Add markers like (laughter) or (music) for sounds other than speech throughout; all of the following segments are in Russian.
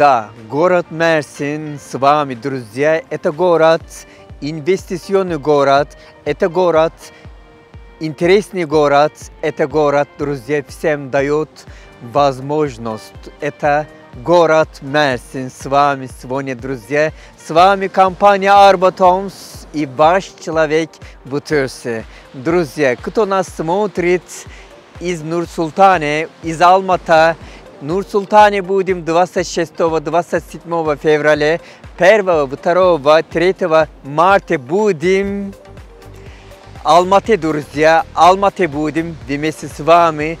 Да, город Мерсин с вами, друзья. Это город, инвестиционный город, это город, интересный город, это город, друзья, всем дает возможность. Это город Мерсин с вами сегодня, друзья. С вами компания Арбатомс и ваш человек Бутырсы. Друзья, кто нас смотрит из Нур-Султана, из Алмата, Нур-Султане будем 26-27 февраля, 1, 2, 3 марта будем Алмате, друзья, Алмате будем вместе с вами.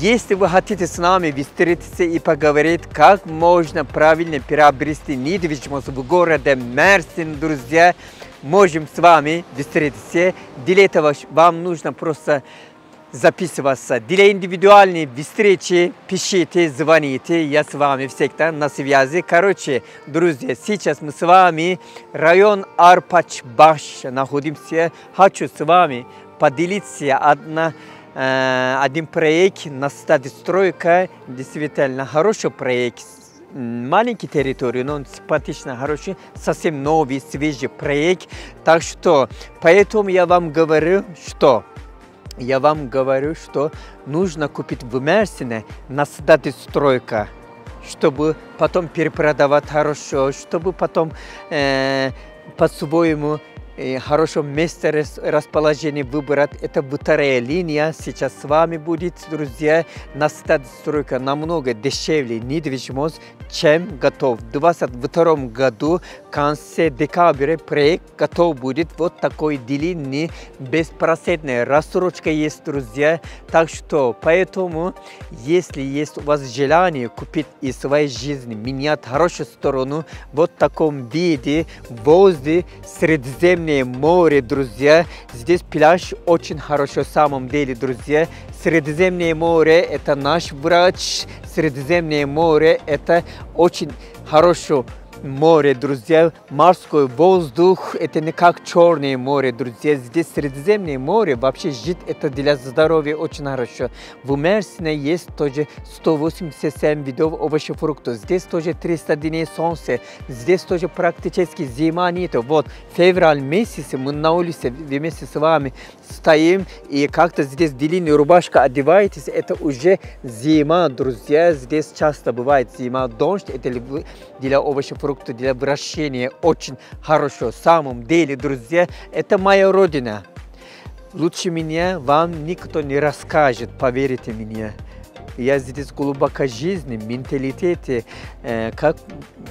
Если вы хотите с нами встретиться и поговорить, как можно правильно приобрести недвижимость в городе Мерсин, друзья, можем с вами встретиться. Для этого вам нужно просто записываться. Для индивидуальной встречи пишите, звоните. Я с вами всегда на связи. Короче, друзья, сейчас мы с вами район Арпач-Баш находимся. Хочу с вами поделиться одна один проект на стадии стройка, действительно хороший проект, маленький территорий, но симпатично, хороший, совсем новый, свежий проект. Так что, поэтому я вам говорю, что я вам говорю, что нужно купить в Мерсине на стадии стройка, чтобы потом перепродавать хорошо, чтобы потом э, по-своему хорошем месте расположения выбрать. Это вторая линия. Сейчас с вами будет, друзья, на стройка намного дешевле недвижимость, чем готов. В 2022 году, в конце декабря, проект готов будет. Вот такой длинный, беспроцентная рассрочка есть, друзья. Так что, поэтому, если есть у вас желание купить из своей жизни, менять хорошую сторону, вот в таком виде, возле Средиземного Средиземное море, друзья. Здесь пляж очень хорошо, в самом деле, друзья. Средиземное море – это наш врач. Средиземное море – это очень хорошо море, друзья, морской воздух, это не как Черное море, друзья. Здесь Средиземное море, вообще жить это для здоровья очень хорошо. В Мерсине есть тоже 187 видов овощей и фруктов. Здесь тоже 300 дней солнца. Здесь тоже практически зима нет. Вот, февраль месяц мы на улице вместе с вами стоим и как-то здесь длинная рубашка одеваетесь. Это уже зима, друзья. Здесь часто бывает зима, дождь. Это для овощей и фрукты для выращения очень хорошо. В самом деле, друзья, это моя родина. Лучше меня вам никто не расскажет, поверьте мне. Я здесь глубоко жизни, менталитете, э, как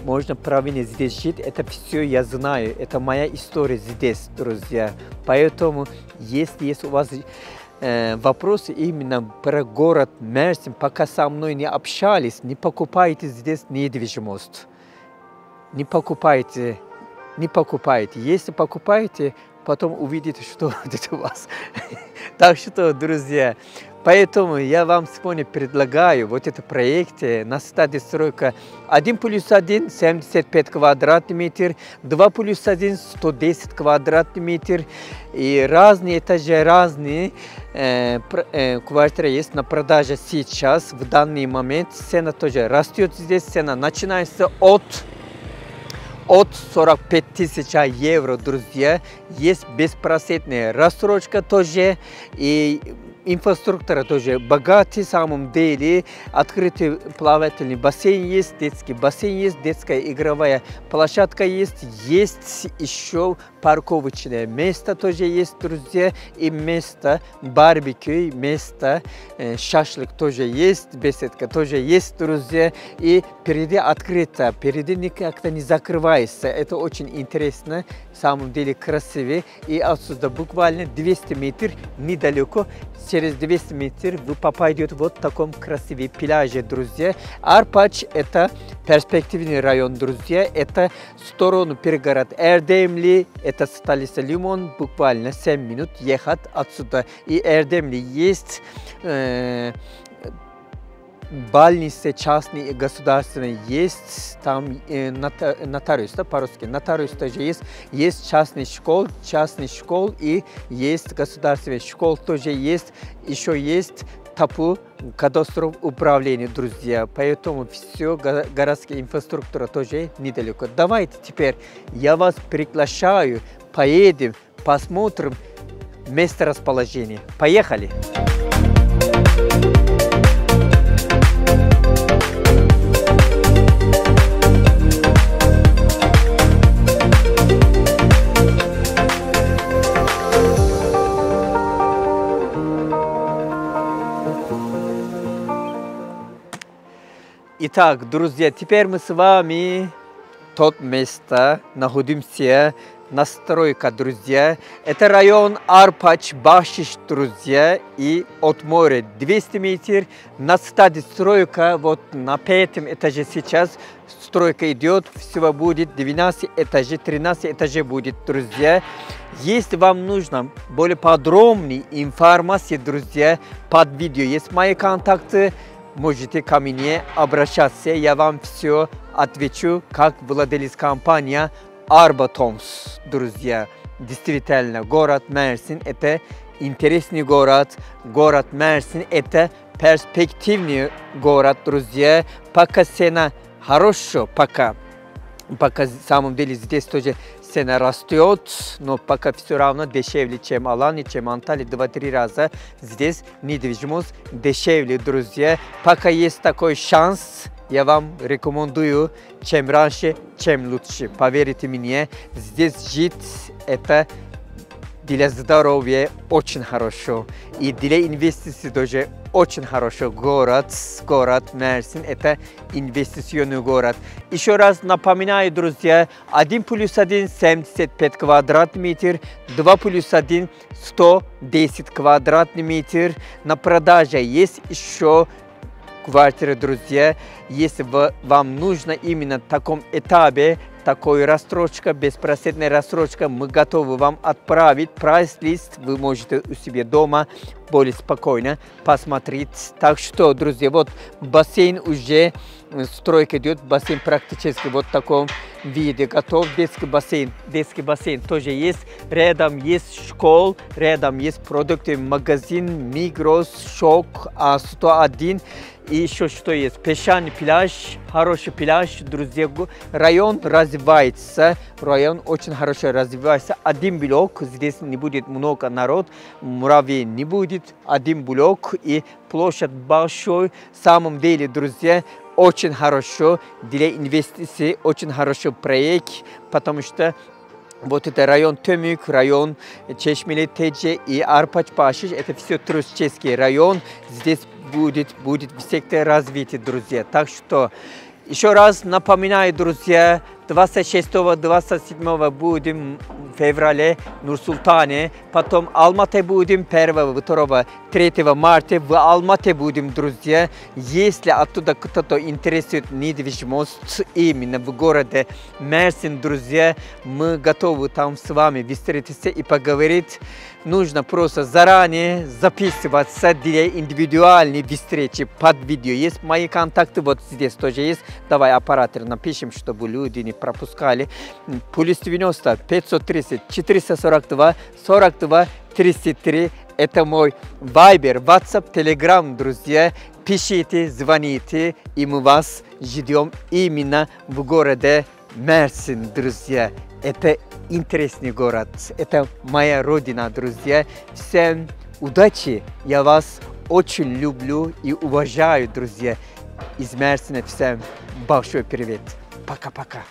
можно правильно здесь жить, это все я знаю. Это моя история здесь, друзья. Поэтому, если есть у вас э, вопросы именно про город Мерсин, пока со мной не общались, не покупайте здесь недвижимость не покупайте, не покупайте. Если покупаете, потом увидите, что (laughs) это у вас. Так что, друзья, поэтому я вам сегодня предлагаю вот это проект на стадии стройка 1 плюс 1 75 квадратный метр, 2 плюс 1 110 квадратный метр и разные этажи, разные э, э, квартиры есть на продаже сейчас, в данный момент. Цена тоже растет здесь, цена начинается от от 45 тысяч евро, друзья. Есть беспроцентная рассрочка тоже. И инфраструктура тоже богатый, самом деле. Открытый плавательный бассейн есть, детский бассейн есть, детская игровая площадка есть. Есть еще парковочное место тоже есть, друзья. И место барбекю, место э, шашлык тоже есть, беседка тоже есть, друзья. И впереди открыто, впереди как-то не закрывается. Это очень интересно, самом деле красивее. И отсюда буквально 200 метров недалеко через 200 метров вы попадете вот в таком красивом пляже, друзья. Арпач – это перспективный район, друзья. Это сторону пригород Эрдемли, это столица Лимон, буквально 7 минут ехать отсюда. И Эрдемли есть э, больницы частные и государственные есть, там э, нотариус, да, по-русски, нотариус тоже есть, есть частные школы, частные школы и есть государственные школы тоже есть, еще есть ТАПУ, кадастровое управление, друзья. Поэтому все, городская инфраструктура тоже недалеко. Давайте теперь я вас приглашаю, поедем, посмотрим место расположения. Поехали! Итак, друзья, теперь мы с вами тот место находимся, настройка, друзья. Это район Арпач, Башиш, друзья, и от моря 200 метров. На стадии стройка, вот на пятом этаже сейчас стройка идет, всего будет 12 этажей, 13 этажей будет, друзья. Если вам нужно более подробной информации, друзья, под видео есть мои контакты, можете ко мне обращаться, я вам все отвечу, как владелец компании Арбатомс, друзья. Действительно, город Мерсин – это интересный город. Город Мерсин – это перспективный город, друзья. Пока цена хорошо, пока, пока в самом деле здесь тоже цена растет, но пока все равно дешевле, чем Алания, чем Анталия, два-три раза. Здесь недвижимость дешевле, друзья. Пока есть такой шанс, я вам рекомендую, чем раньше, чем лучше. Поверьте мне, здесь жить это для здоровья очень хорошо. И для инвестиций тоже очень хорошо. Город, город Мерсин, это инвестиционный город. Еще раз напоминаю, друзья, 1 плюс 1 75 квадратный метр, 2 плюс 1 110 квадратный метр. На продаже есть еще квартиры, друзья. Если вам нужно именно в таком этапе, такой рассрочка, беспроцентная рассрочка, мы готовы вам отправить прайс-лист. Вы можете у себя дома более спокойно посмотреть. Так что, друзья, вот бассейн уже, э, стройка идет, бассейн практически вот в таком виде готов. Детский бассейн, детский бассейн тоже есть. Рядом есть школ, рядом есть продукты, магазин, Мигрос, Шок, А101. И еще что есть? Песчаный пляж, хороший пляж, друзья. Район развивается, район очень хорошо развивается. Один блок, здесь не будет много народ, муравей не будет. Один блок и площадь большой. В самом деле, друзья, очень хорошо для инвестиций, очень хороший проект, потому что вот это район Төмюк, район Чешмели, Теджи и Арпач Пашиш, это все туристический район. Здесь будет, будет всегда развитие, друзья. Так что еще раз напоминаю, друзья, 26-27 будем в феврале в Нур-Султане, потом Алмате будем 1 2 3 марта в Алмате будем, друзья. Если оттуда кто-то интересует недвижимость именно в городе Мерсин, друзья, мы готовы там с вами встретиться и поговорить. Нужно просто заранее записываться для индивидуальной встречи под видео. Есть мои контакты, вот здесь тоже есть. Давай оператор напишем, чтобы люди не пропускали. Плюс 90 530 442 42 33. Это мой Viber, WhatsApp, Telegram, друзья. Пишите, звоните, и мы вас ждем именно в городе Мерсин, друзья. Это интересный город, это моя родина, друзья. Всем удачи, я вас очень люблю и уважаю, друзья. Из Мерсина всем большой привет. Пока-пока.